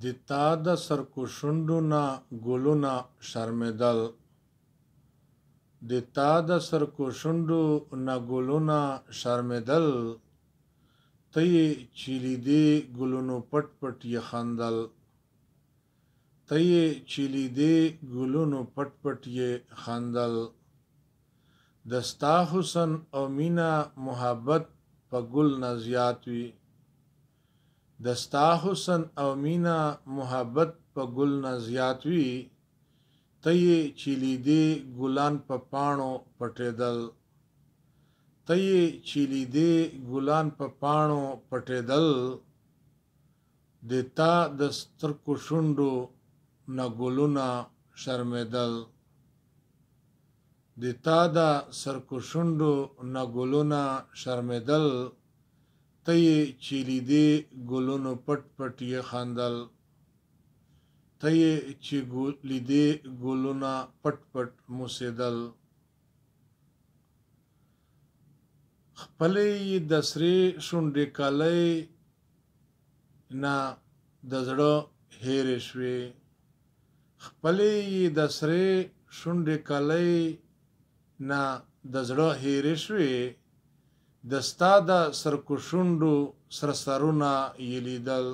د تا د سرکوشونډو نه ګلونه شرمیدل د تا د سرکوشونډو نه ګلونه شرمیدل ته یې چې لیدې ګلونو پټ پټ یې خندل ته یې چې لیدې ګلونو پټ پټ یې خندل د ستا حسن او مینا محبت په ګل نه زیات وي د ستا حسن او مینه محبت په ګل نه زیات وي ته یې چې لیدې ګلان په پاڼو پټېدل ته یې چې لیدې ګلان په پاڼو پټېدل د تا د سترکو شونډو نه ګلونه شرمېدل د تا د سرکو شونډو نه ګلونه شرمېدل ته یې چې لیدې ګلونو پټ پټ یې خندل ته یې چې لیدې ګلونه پټ پټ موسېدل خپلې یې د سرې شونډې کلۍ نه د زړه هېرې شوې خپلې یې د سرې شونډې کلۍ نه د زړه هېرې شوې د ستا د سرکوشونډو سره سرونه یې لیدل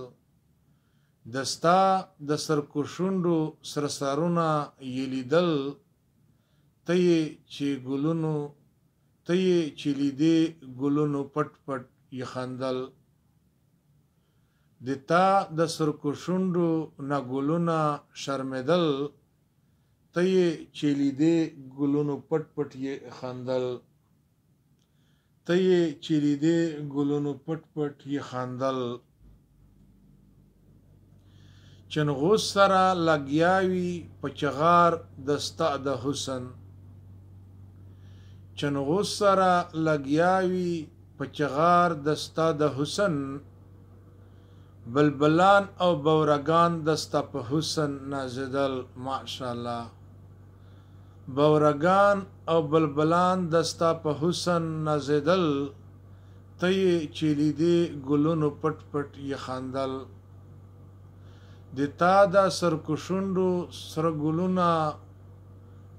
د ستا د سرکوشونډو سره سرونه یې لیدل ته یې چې ګلونو ته یې چې لیدې ګلونو پټ پټ یې خندل د تا د سرکوشونډو نه ګلونه شرمېدل ته یې چې لیدې ګلونو پټ پټ یې خندل ته یې چې لیدې ګلونو پټ پټ یې خندل چنغوس سره لګیاوی په چغار دستا د حسن چنغوس سره لګیاوی په چغار دستا د حسن بلبلان او بورګان د ستا په حسن نازیدل ماشاءالله بورګان او بلبلان د ستا په حسن نازیدل ته یې چې لیدې ګلونو پټ پټ یې خندل د تا دا سرکوشونډو سره ګلونه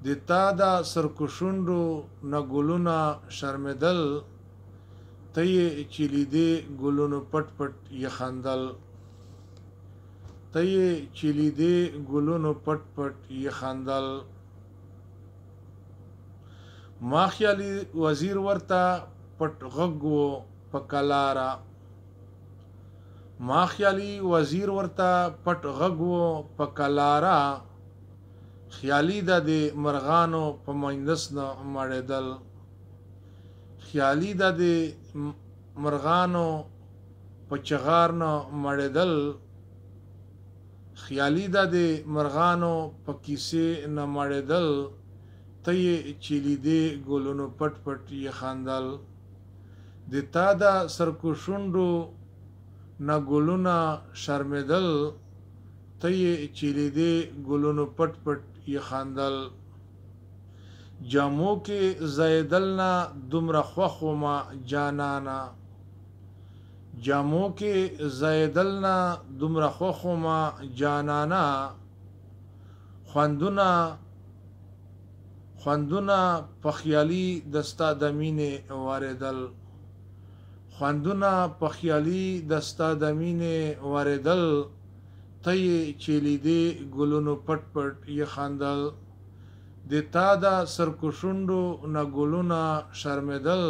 د تا دا سرکوشونډو نه ګلونه شرمیدل ته یې چې لیدې ګلونو پټ پټ یې خندل ته یې چې لیدې ګلونو پټ پټ یې خندل ما خیالي وزیر ورته پټ غږ و په کلاره ما خیالي وزیر ورته پټ غږ و په کلاره خیالي د دې مرغانو په مندس نه مړېدل خیالي ده د مرغانو په چغار نه مړېدل خیالي ده د مرغانو په کیسې نه مړېدل ته یې چې لیدې ګلونو پټ پټ یې خندل د تا د سرکو شونډو نه ګلونه شرمېدل ته یې چې لیدې ګلونو پټ پټ یې خندل جامو کې ځايدل نه دومره خوښ وم جانانه جامو کې ځايدل نه دومره خوښ وم جانانه خوندونه خوندونه په خیالي د ستا د مینې واردل خوندونه په خیالي د ستا د مینې واردل ته یې چې لیدې ګلونو پټ پټ یې خندل د تا د سرکوشونډو نه ګلونه شرمېدل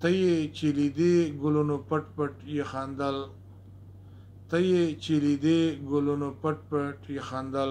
ته یې چې لیدې ګلونو پټ پټ یې خندل ته یې چې لیدې ګلونو پټ پټ یې خندل.